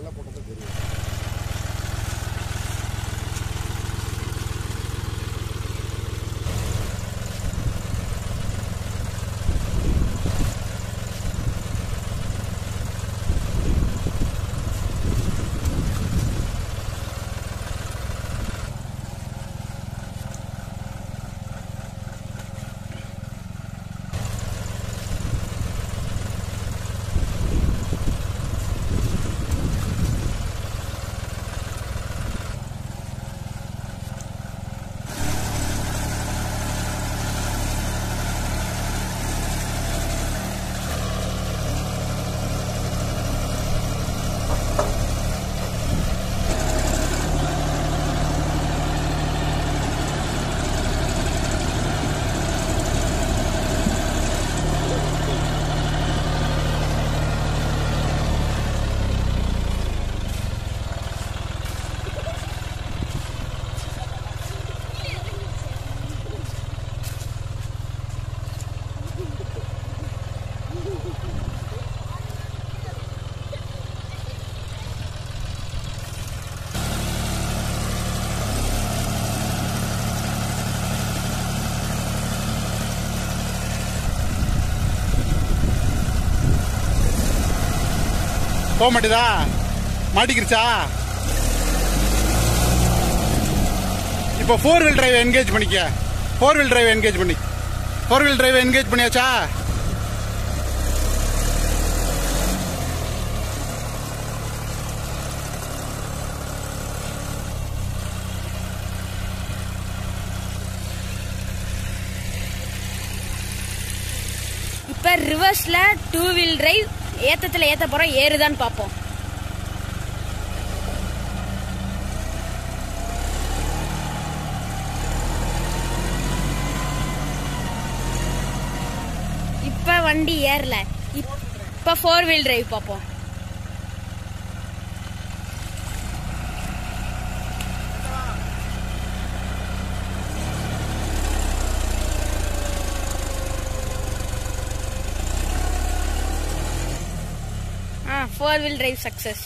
கல்ல போட்டது தெரியும். போக மாட்டேதா? மாட்டிக்கிருச்சா? இப்போ ஃபோர் வீல் டிரைவ் என்கேஜ் பண்ணிக்க. ஃபோர் வீல் டிரைவ் என்கேஜ் பண்ணி. ஃபோர் வீல் டிரைவ் என்கேஜ் பண்ணியாச்சா? இப்ப ரிவர்ஸ்ல டூ வீல் டிரைவ் ஏத்தத்துல ஏத்த போறோம் ஏறுதான்னு பாப்போம் இப்ப வண்டி ஏறல. இப்ப ஃபோர் வீல் டிரைவ் பார்ப்போம். ஆ ஃபோர் வீல் டிரைவ் சக்சஸ்